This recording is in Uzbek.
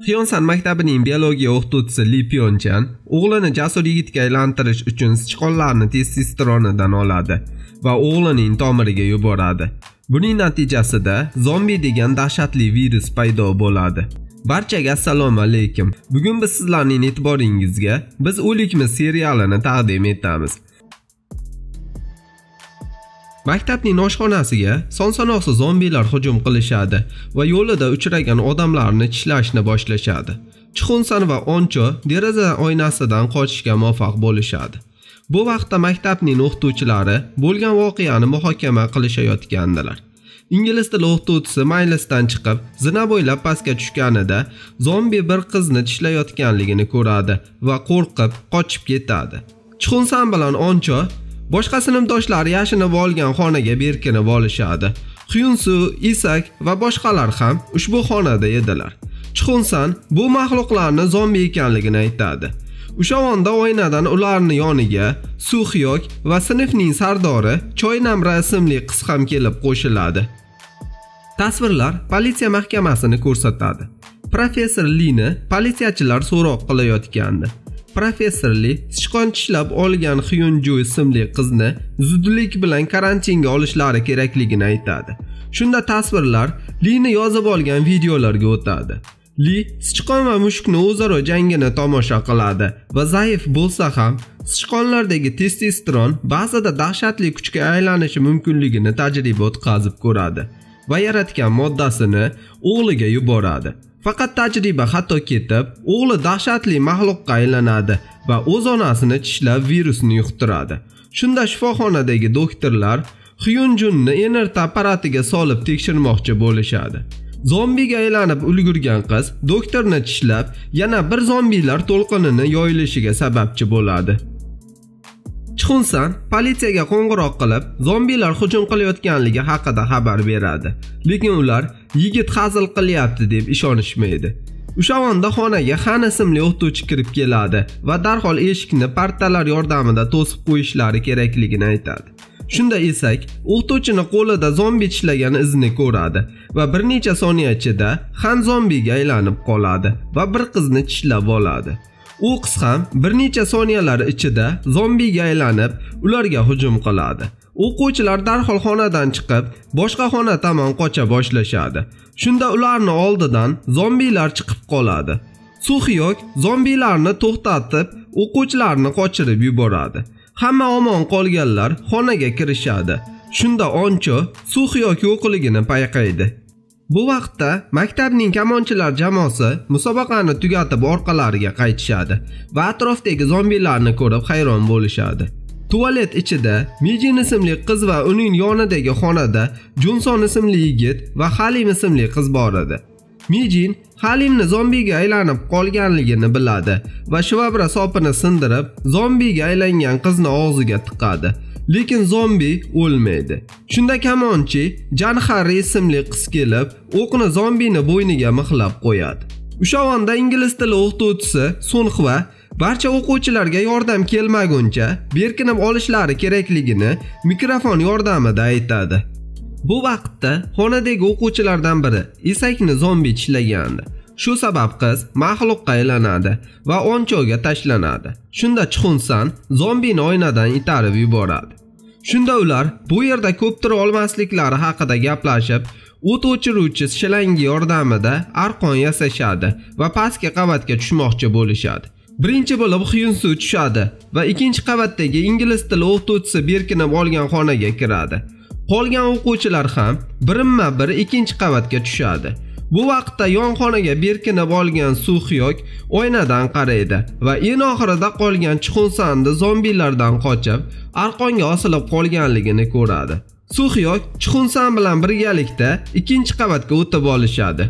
Xyonsan maktabining biologiya o'qituvchisi Li Pyonchan o'g'lini jasur yigitga aylantirish uchun sichqonlarni testosteronidan oladi va o'g'lining tomiriga yuboradi. Buning natijasida zombi degan dahshatli virus paydo bo'ladi. Barchaga assalomu alaykum. Bugun biz sizlarning e'tiboringizga Biz o'likmi serialini taqdim etamiz. Maktabning oshxonasiga son-sanoqsiz zombilar hujum qilishadi va yo'lida uchragan odamlarni tishlashni boshlashadi. Chixunsan va Oncho deraza oynasidan qochishga muvaffaq bo'lishadi. Bu vaqtda maktabning o'qituvchilari bo'lgan voqeani muhokama qilishayotgandilar. Ingliz tili o'qituvchisi maylisdan chiqib, zina bo'ylab pastga tushganida zombi bir qizni tishlayotganligini ko'radi va qo'rqib qochib ketadi. Chixunsan bilan Oncho boshqa sinfdoshlar yashinib olgan xonaga berkinib olishadi Xyunsu, Isak va boshqalar ham ushbu xonada edilar. chxunsan bu maxluqlarni zombi ekanligini aytadi. O'sha onda oynadan ularni yoniga Suxyok va sinfning sardori Choynamra ismli qiz ham kelib qo'shiladi. Tasvirlar politsiya mahkamasini ko'rsatadi. Professor Lini politsiyachilar so'roq qilayotgandi. Professor Li sichqon tishlab olgan Hyunju ismli qizni zudlik bilan karantinga olishlari kerakligini aytadi. Shunda tasvirlar Lini yozib olgan videolarga o'tadi. Li sichqon va mushukni o'zaro jangini tomosha qiladi va zaif bo'lsa ham sichqonlardagi testosteron ba'zida dahshatli kuchga aylanishi mumkinligini tajriba o'tkazib ko'radi va yaratgan moddasini o'g'liga yuboradi. Faqat tajriba xato ketib, o'g'li dahshatli mahluqqa aylanadi va o'z onasini tishlab virusni yuqtiradi. Shunda shifoxonadagi doktorlar Hyunjunni NRT apparatiga solib tekshirmoqchi bo'lishadi. Zombiga aylanib ulgurgan qiz doktorni tishlab, yana bir zombilar to'lqinini yoyilishiga sababchi bo'ladi. Chixunsan politsiyaga qo'ng'iroq qilib, zombilar hujum qilayotganligi haqida xabar beradi. Lekin ular yigit hazil qilyapti deb ishonishmaydi. O'sha onda xonaga Han ismli o'qituvchi kirib keladi va darhol eshikni partalar yordamida to'sib qo'yishlari kerakligini aytadi. Shunda esak o'qituvchini qo'lida zombi tishlagan izni ko'radi va bir necha soniya ichida Han zombiga aylanib qoladi va bir qizni tishlab oladi. U qiz ham bir necha soniyalar ichida zombiga aylanib, ularga hujum qiladi. O'quvchilar darhol xonadan chiqib, boshqa xona tomon qocha boshlashadi. Shunda ularni oldidan zombilar chiqib qoladi. suhiyok zombilarni to'xtatib, o'quvchilarni qochirib yuboradi. Hamma omon qolganlar xonaga kirishadi. Shunda Oncho Suxiyok yo'qligini payqaydi. Bu vaqtda maktabning kamonchilar jamoasi musobaqani tugatib orqalariga qaytishadi va atrofdagi zombilarni ko'rib hayron bo'lishadi. Tualet ichida Mijin ismli qiz va uning yonidagi xonada Junson ismli yigit va Halim ismli qiz bor edi. Mijin Halimni zombiga aylanib qolganligini biladi va shvabra sopini sindirib, zombiga aylangan qizni og'ziga tiqadi. lekin zombi o'lmaydi. Shunda kamonchi Janhari ismli qiz kelib, o'qni zombini bo'yniga mixlab qo'yadi. O'sha onda ingliz tili o'qituvchisi Sunxva barcha o'quvchilarga yordam kelmaguncha berkinib olishlari kerakligini mikrofon yordamida aytadi. Bu vaqtda xonadagi o'quvchilardan biri Isakni zombi tishlagandi. Shu sabab qiz maxluqqa aylanadi va onchoga tashlanadi. Shunda chuxunsan zombini oynadan itarib yuboradi. Shunda ular bu yerda ko'p tura olmasliklari haqida gaplashib, o't o'chiruvchi shilangi yordamida arqon yasashadi va pastki qavatga tushmoqchi bo'lishadi. Birinchi bo'lib Hyunsu tushadi va ikkinchi qavatdagi ingliz tili o'qituvchisi berkinib olgan xonaga kiradi. Qolgan o'quvchilar ham birinma-bir ikkinchi qavatga tushadi. Bu vaqtda yon xonaga berkinib olgan Suxyok oynadan qaraydi va eng oxirida qolgan Chixunsanni zombilardan qochib, arqonga osilib qolganligini ko'radi. Suxyok Chixunsan bilan birgalikda ikkinchi qavatga o'tib olishadi.